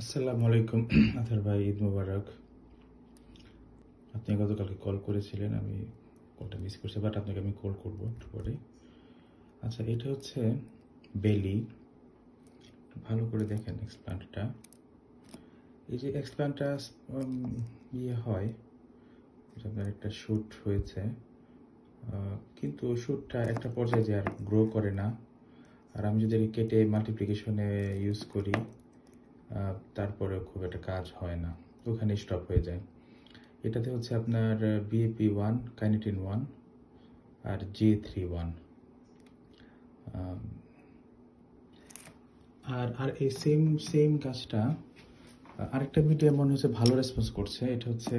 আসসালামু আলাইকুম আথার ভাই, ঈদ মুবারক। আপনি গতকালকে কল করেছিলেন, আমি কলটা মিস করছি বাট আপনাকে আমি কল করব একটু পরে। আচ্ছা এটা হচ্ছে বেলি। ভালো করে দেখেন এক্সপ্লান্টটা এই যে এক্সপ্লান্টটা ইয়ে হয়, এটা আপনার একটা শ্যুট হয়েছে। কিন্তু শ্যুটটা একটা পর্যায়ে যে আর গ্রো করে না। আর আমি যদি কেটে মাল্টিপ্লিকেশনে ইউজ করি তারপরে খুব একটা কাজ হয় না। ওখানে স্টপ হয়ে যায়। এটাতে হচ্ছে আপনার বিএপি ওয়ান কাইনেটিন ওয়ান আর জি থ্রি ওয়ান আর আর এই সেম সেম গাছটা আরেকটা ভিডিও মনে হচ্ছে ভালো রেসপন্স করছে। এটা হচ্ছে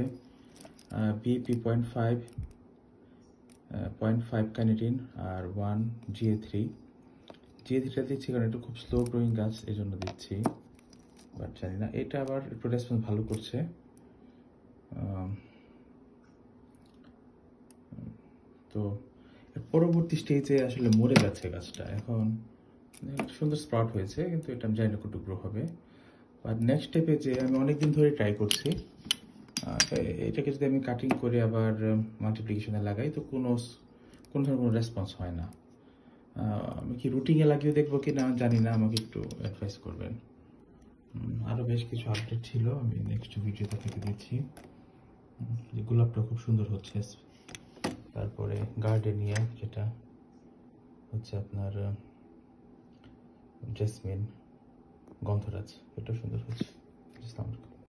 BAP point five point five kinetin আর ওয়ান জিএ থ্রি জিএ থ্রিটা দিচ্ছি কারণ এটা খুব স্লো গ্রোয়িং গাছ এই জন্য দিচ্ছি। জানি না। এটা আবার একটু রেসপন্স ভালো করছে। তো পরবর্তী স্টেজে আসলে মরে যাচ্ছে গাছটা। এখন সুন্দর স্প্রাউট হয়েছে, কিন্তু এটা আমি জানি না কত গ্রো হবে। আর নেক্সট স্টেপে যে আমি অনেকদিন ধরে ট্রাই করছি এটাকে যদি আমি কাটিং করে আবার মাল্টিপ্লিকেশনে লাগাই, তো কোনো কোনো ধরনের কোনো রেসপন্স হয় না। আমি কি রুটিংয়ে লাগিয়ে দেখব কি না জানি না, আমাকে একটু অ্যাডভাইস করবেন। উম, আরও বেশ কিছু আপডেট ছিল। আমি নেক্সট ভিডিওতে থেকে দিচ্ছি যে গোলাপটা খুব সুন্দর হচ্ছে। তারপরে গার্ডেনিয়া যেটা হচ্ছে আপনার জেসমিন গন্ধরাজ। এটা সুন্দর হচ্ছে। আলাইকুম